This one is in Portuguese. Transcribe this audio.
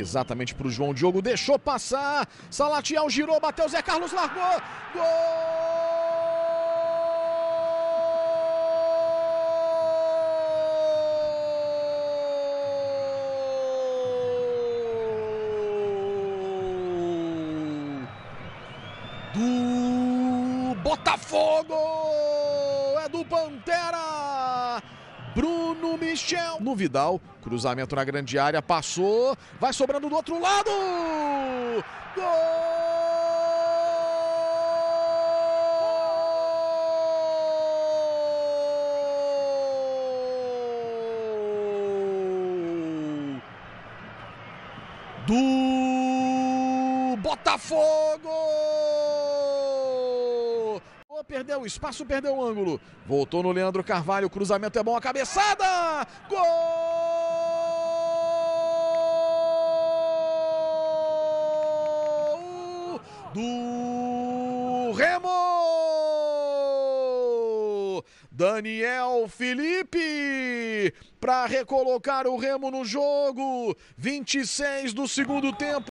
exatamente para o João Diogo, deixou passar. Salatiel girou, bateu, Zé Carlos largou. Gol! Do Botafogo! É do Pantera! Bruno Michel no Vidal, cruzamento na grande área, passou, vai sobrando do outro lado. Gol! Do Botafogo! Perdeu o espaço, perdeu o ângulo. Voltou no Leandro Carvalho. O cruzamento é bom, a cabeçada! Gol! Do Remo! Daniel Felipe para recolocar o Remo no jogo. 26 do segundo tempo.